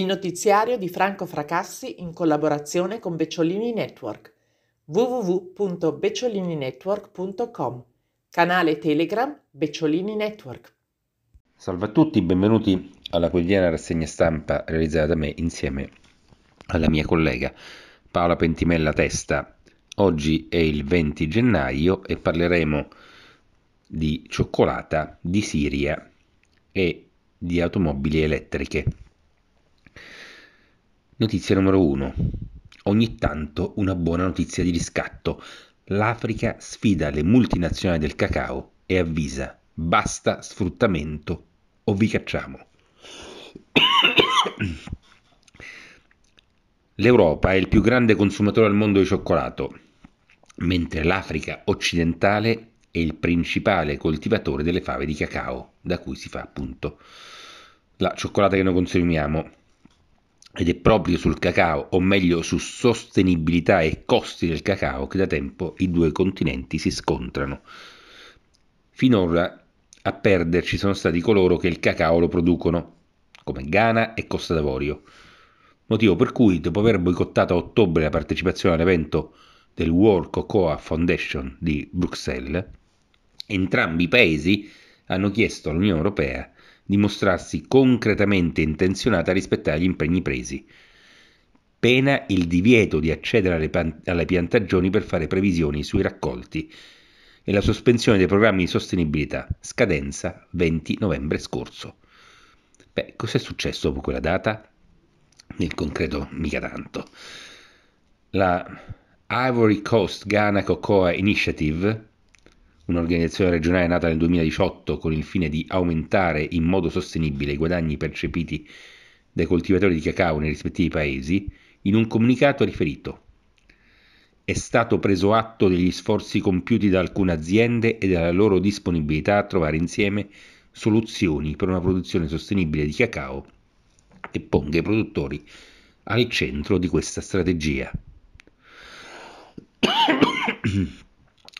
Il notiziario di Franco Fracassi in collaborazione con Becciolini Network www.becciolininetwork.com Canale Telegram Becciolini Network Salve a tutti, benvenuti alla quotidiana rassegna stampa realizzata da me insieme alla mia collega Paola Pentimella Testa. Oggi è il 20 gennaio e parleremo di cioccolata, di Siria e di automobili elettriche. Notizia numero 1. Ogni tanto una buona notizia di riscatto. L'Africa sfida le multinazionali del cacao e avvisa basta sfruttamento o vi cacciamo. L'Europa è il più grande consumatore al mondo di cioccolato, mentre l'Africa occidentale è il principale coltivatore delle fave di cacao, da cui si fa appunto la cioccolata che noi consumiamo. Ed è proprio sul cacao, o meglio su sostenibilità e costi del cacao, che da tempo i due continenti si scontrano. Finora a perderci sono stati coloro che il cacao lo producono, come Ghana e Costa d'Avorio, motivo per cui, dopo aver boicottato a ottobre la partecipazione all'evento del World Cocoa Foundation di Bruxelles, entrambi i paesi hanno chiesto all'Unione Europea di mostrarsi concretamente intenzionata a rispettare gli impegni presi, pena il divieto di accedere alle, pan- alle piantagioni per fare previsioni sui raccolti e la sospensione dei programmi di sostenibilità, scadenza 20 novembre scorso. Beh, cos'è successo dopo quella data? Nel concreto mica tanto. La Ivory Coast Ghana Cocoa Initiative un'organizzazione regionale nata nel 2018 con il fine di aumentare in modo sostenibile i guadagni percepiti dai coltivatori di cacao nei rispettivi paesi, in un comunicato ha riferito è stato preso atto degli sforzi compiuti da alcune aziende e della loro disponibilità a trovare insieme soluzioni per una produzione sostenibile di cacao che ponga i produttori al centro di questa strategia.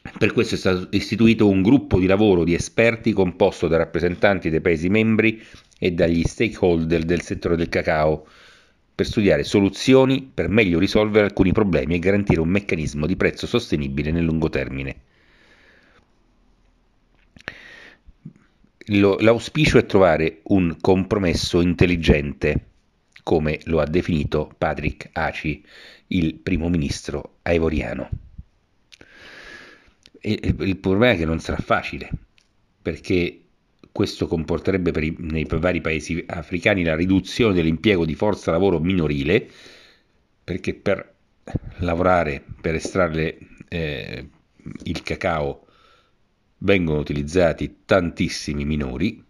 Per questo è stato istituito un gruppo di lavoro di esperti composto da rappresentanti dei Paesi membri e dagli stakeholder del settore del cacao per studiare soluzioni per meglio risolvere alcuni problemi e garantire un meccanismo di prezzo sostenibile nel lungo termine. L'auspicio è trovare un compromesso intelligente, come lo ha definito Patrick Aci, il primo ministro aivoriano. E il problema è che non sarà facile, perché questo comporterebbe i, nei vari paesi africani la riduzione dell'impiego di forza lavoro minorile, perché per lavorare, per estrarre eh, il cacao, vengono utilizzati tantissimi minori,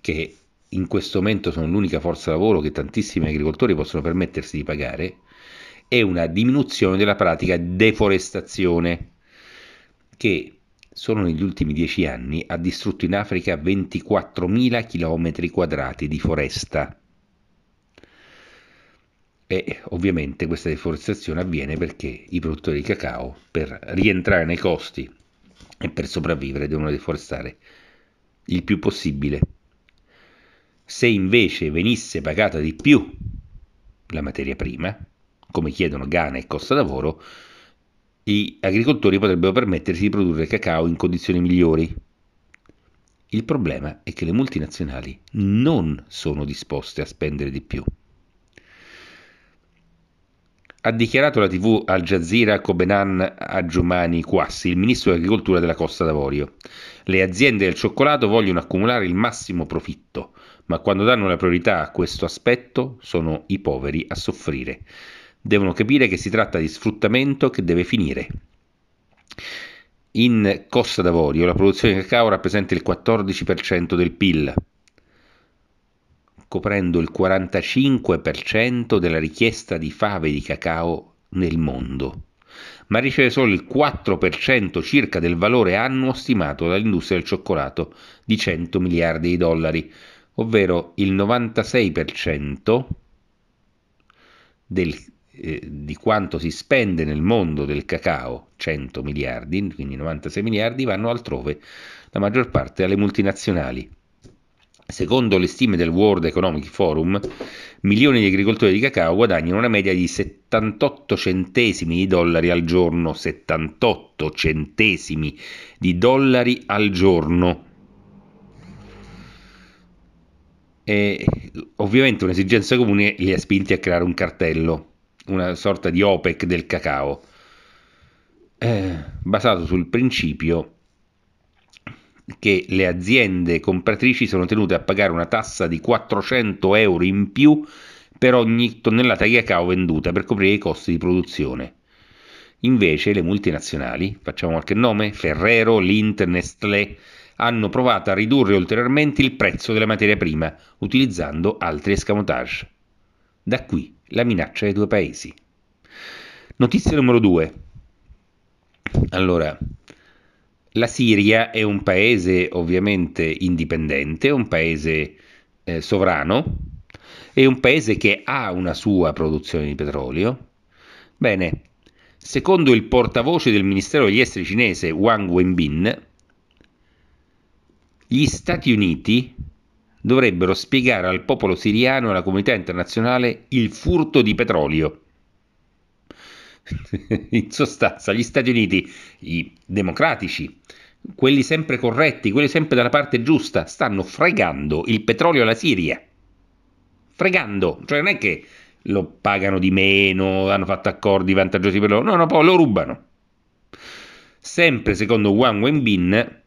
che in questo momento sono l'unica forza lavoro che tantissimi agricoltori possono permettersi di pagare, e una diminuzione della pratica deforestazione che solo negli ultimi dieci anni ha distrutto in Africa 24.000 km quadrati di foresta. E ovviamente questa deforestazione avviene perché i produttori di cacao, per rientrare nei costi e per sopravvivere, devono deforestare il più possibile. Se invece venisse pagata di più la materia prima, come chiedono Ghana e Costa d'Avorio, gli agricoltori potrebbero permettersi di produrre cacao in condizioni migliori. Il problema è che le multinazionali non sono disposte a spendere di più. Ha dichiarato la TV Al Jazeera Kobenan Adjumani Kwasi, il ministro dell'agricoltura della Costa d'Avorio. Le aziende del cioccolato vogliono accumulare il massimo profitto, ma quando danno la priorità a questo aspetto sono i poveri a soffrire devono capire che si tratta di sfruttamento che deve finire. In Costa d'Avorio la produzione di cacao rappresenta il 14% del PIL, coprendo il 45% della richiesta di fave di cacao nel mondo, ma riceve solo il 4% circa del valore annuo stimato dall'industria del cioccolato di 100 miliardi di dollari, ovvero il 96% del eh, di quanto si spende nel mondo del cacao, 100 miliardi, quindi 96 miliardi, vanno altrove, la maggior parte alle multinazionali. Secondo le stime del World Economic Forum, milioni di agricoltori di cacao guadagnano una media di 78 centesimi di dollari al giorno, 78 centesimi di dollari al giorno. E ovviamente un'esigenza comune li ha spinti a creare un cartello, una sorta di OPEC del cacao, eh, basato sul principio che le aziende compratrici sono tenute a pagare una tassa di 400 euro in più per ogni tonnellata di cacao venduta per coprire i costi di produzione. Invece le multinazionali, facciamo qualche nome, Ferrero, Lint, Nestlé, hanno provato a ridurre ulteriormente il prezzo della materia prima utilizzando altri escamotage. Da qui la minaccia dei due paesi. Notizia numero 2. Allora, la Siria è un paese ovviamente indipendente, un paese eh, sovrano, è un paese che ha una sua produzione di petrolio. Bene, secondo il portavoce del Ministero degli Esteri cinese Wang Wenbin, gli Stati Uniti dovrebbero spiegare al popolo siriano e alla comunità internazionale il furto di petrolio in sostanza gli Stati Uniti, i democratici, quelli sempre corretti, quelli sempre dalla parte giusta, stanno fregando il petrolio alla Siria. Fregando, cioè non è che lo pagano di meno, hanno fatto accordi vantaggiosi per loro, no, no, poi lo rubano. Sempre secondo Wang Wenbin,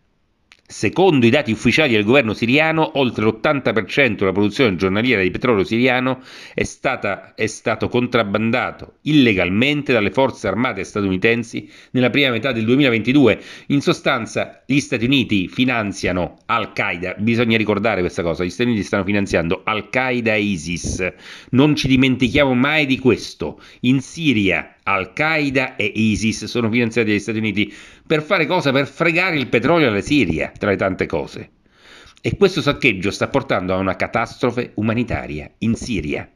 Secondo i dati ufficiali del governo siriano, oltre l'80% della produzione giornaliera di petrolio siriano è, stata, è, stato contrabbandato illegalmente dalle forze armate statunitensi nella prima metà del 2022. In sostanza, gli Stati Uniti finanziano Al-Qaeda, bisogna ricordare questa cosa, gli Stati Uniti stanno finanziando Al-Qaeda e ISIS. Non ci dimentichiamo mai di questo. In Siria Al-Qaeda e ISIS sono finanziati dagli Stati Uniti per fare cosa? Per fregare il petrolio alla Siria, tra le tante cose. E questo saccheggio sta portando a una catastrofe umanitaria in Siria.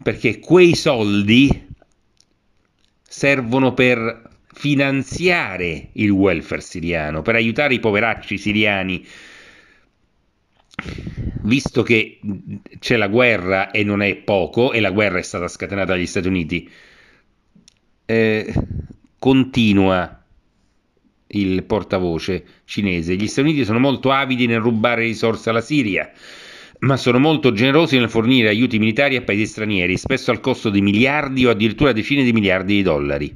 Perché quei soldi servono per finanziare il welfare siriano, per aiutare i poveracci siriani visto che c'è la guerra e non è poco, e la guerra è stata scatenata dagli Stati Uniti, eh, continua il portavoce cinese. Gli Stati Uniti sono molto avidi nel rubare risorse alla Siria, ma sono molto generosi nel fornire aiuti militari a paesi stranieri, spesso al costo di miliardi o addirittura decine di miliardi di dollari.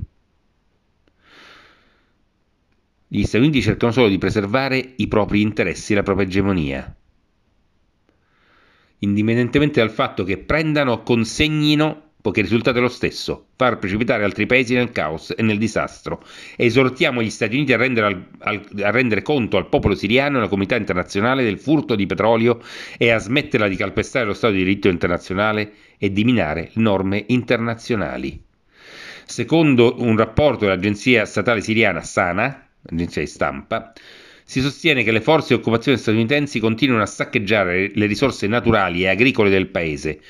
Gli Stati Uniti cercano solo di preservare i propri interessi, la propria egemonia indipendentemente dal fatto che prendano o consegnino, poiché il risultato è lo stesso, far precipitare altri paesi nel caos e nel disastro. Esortiamo gli Stati Uniti a rendere, al, al, a rendere conto al popolo siriano e alla comunità internazionale del furto di petrolio e a smetterla di calpestare lo Stato di diritto internazionale e di minare norme internazionali. Secondo un rapporto dell'agenzia statale siriana Sana, agenzia di stampa, si sostiene che le forze di occupazione statunitensi continuano a saccheggiare le risorse naturali e agricole del paese.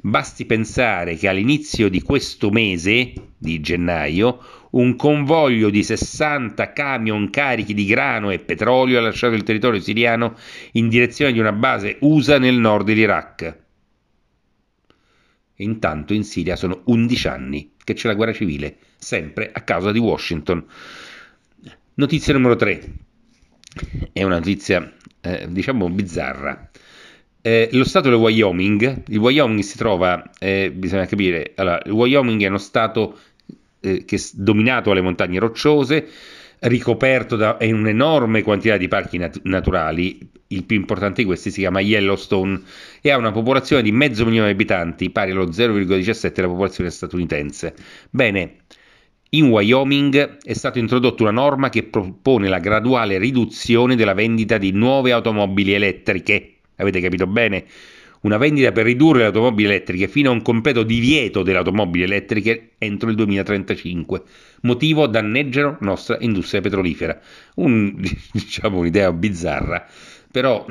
Basti pensare che all'inizio di questo mese, di gennaio, un convoglio di 60 camion carichi di grano e petrolio ha lasciato il territorio siriano in direzione di una base USA nel nord dell'Iraq. Intanto in Siria sono 11 anni che c'è la guerra civile, sempre a causa di Washington. Notizia numero 3 è una notizia eh, diciamo bizzarra. Eh, lo stato del Wyoming, il Wyoming si trova, eh, bisogna capire, allora, il Wyoming è uno stato eh, che è dominato dalle montagne rocciose, ricoperto da un'enorme quantità di parchi nat- naturali, il più importante di questi si chiama Yellowstone e ha una popolazione di mezzo milione di abitanti, pari allo 0,17 della popolazione statunitense. Bene, in Wyoming è stata introdotta una norma che propone la graduale riduzione della vendita di nuove automobili elettriche. Avete capito bene? Una vendita per ridurre le automobili elettriche fino a un completo divieto delle automobili elettriche entro il 2035. Motivo danneggiano nostra industria petrolifera. Un, diciamo un'idea bizzarra, però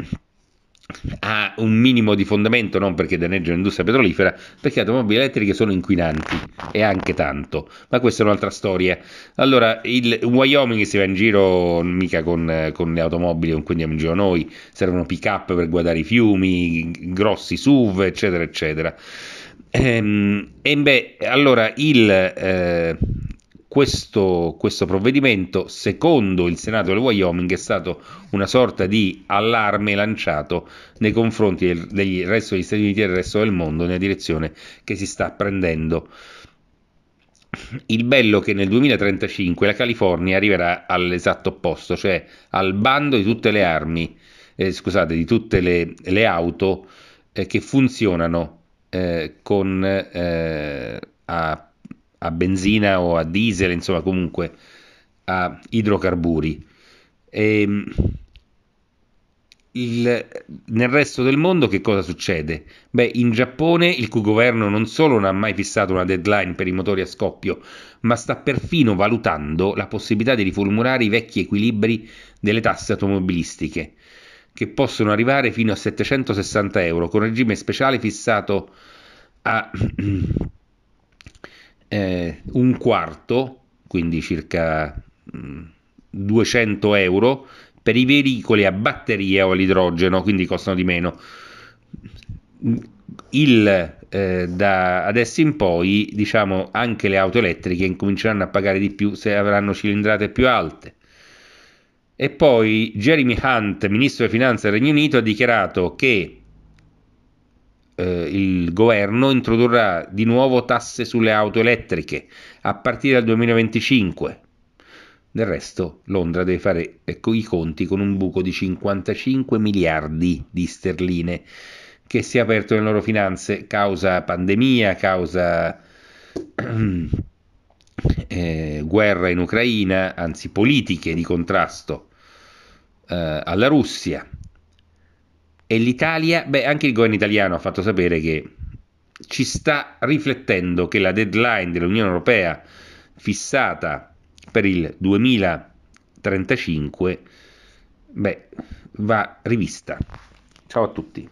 ha un minimo di fondamento, non perché danneggia l'industria petrolifera, perché le automobili elettriche sono inquinanti e anche tanto, ma questa è un'altra storia. Allora, il Wyoming si va in giro mica con, con le automobili con cui andiamo in giro noi, servono pick up per guardare i fiumi, grossi SUV, eccetera, eccetera. Ehm, e beh, allora il... Eh, questo, questo, provvedimento, secondo il Senato del Wyoming, è stato una sorta di allarme lanciato nei confronti del, del resto degli Stati Uniti e del resto del mondo nella direzione che si sta prendendo. Il bello è che nel 2035 la California arriverà all'esatto opposto, cioè al bando di tutte le armi, eh, scusate, di tutte le, le auto eh, che funzionano eh, con eh, a a benzina o a diesel, insomma comunque a idrocarburi. E, ehm, il, nel resto del mondo che cosa succede? Beh, in Giappone il cui governo non solo non ha mai fissato una deadline per i motori a scoppio, ma sta perfino valutando la possibilità di riformulare i vecchi equilibri delle tasse automobilistiche, che possono arrivare fino a 760 euro, con regime speciale fissato a eh, un quarto, quindi circa mh, 200 euro, per i veicoli a batteria o all'idrogeno, quindi costano di meno. Il, eh, da adesso in poi, diciamo, anche le auto elettriche incominceranno a pagare di più se avranno cilindrate più alte. E poi Jeremy Hunt, ministro delle finanze del Regno Unito, ha dichiarato che eh, il governo introdurrà di nuovo tasse sulle auto elettriche a partire dal 2025. Del resto Londra deve fare ecco, i conti con un buco di 55 miliardi di sterline che si è aperto nelle loro finanze causa pandemia, causa eh, guerra in Ucraina, anzi politiche di contrasto eh, alla Russia e l'Italia, beh, anche il governo italiano ha fatto sapere che ci sta riflettendo che la deadline dell'Unione Europea fissata per il 2035 beh, va rivista. Ciao a tutti.